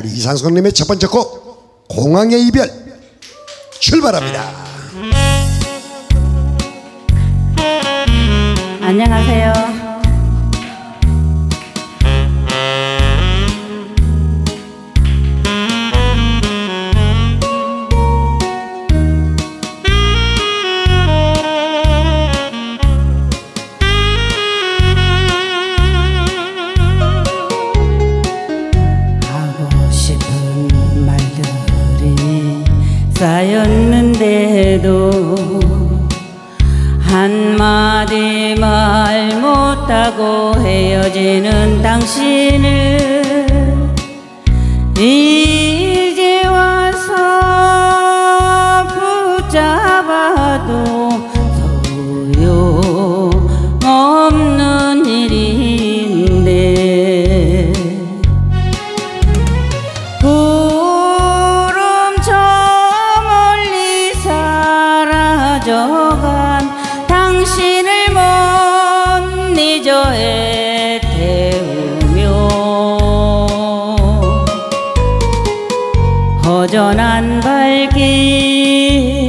우리 이상성님의 첫 번째 곡 공항의 이별 출발합니다. 안녕하세요. 쌓였는데도 한마디 말 못하고 헤어지는 당신을 이제 와서 붙잡아도 잊어 애태우며 허전한 발길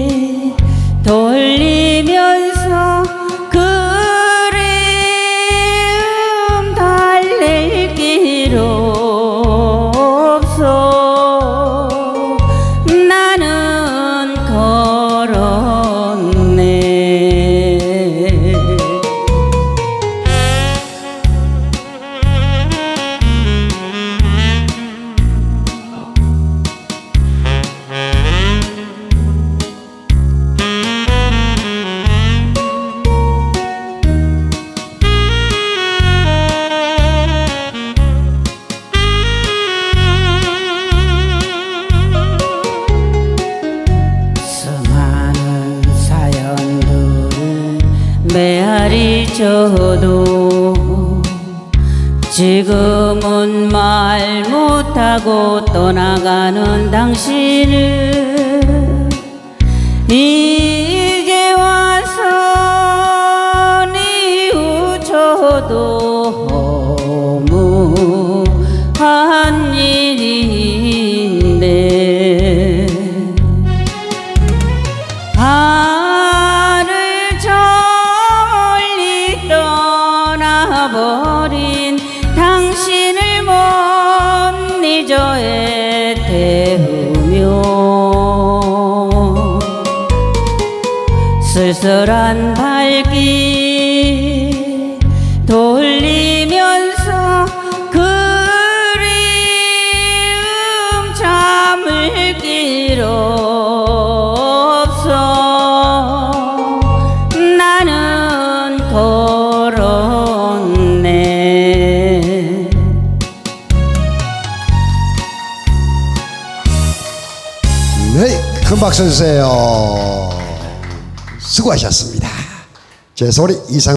메아리 쳐도 지금은 말 못하고 떠나가는 당신을 이 쓸쓸한 발길 돌리면서 그리움 참을 길 없어 나는 걸었네 네, 큰 박수 주세요. 수고하셨습니다. 제 소리 이상